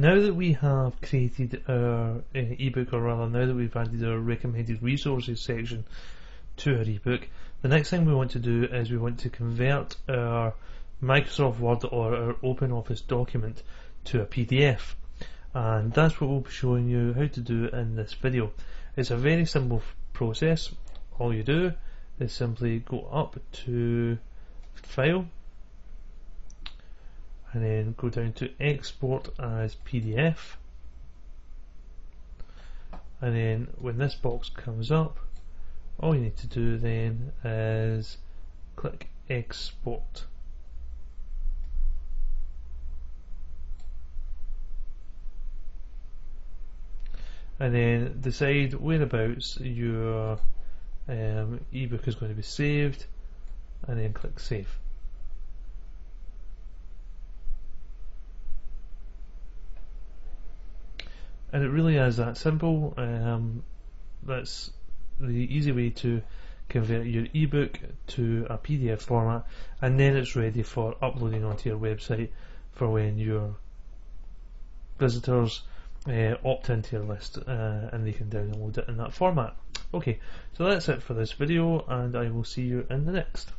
Now that we have created our uh, ebook, or rather, now that we've added our recommended resources section to our ebook, the next thing we want to do is we want to convert our Microsoft Word or our OpenOffice document to a PDF. And that's what we'll be showing you how to do in this video. It's a very simple process. All you do is simply go up to File, and then go down to export as PDF and then when this box comes up all you need to do then is click export. And then decide whereabouts your um, ebook is going to be saved and then click save and it really is that simple. Um, that's the easy way to convert your ebook to a PDF format, and then it's ready for uploading onto your website for when your visitors uh, opt into your list uh, and they can download it in that format. Okay, so that's it for this video, and I will see you in the next.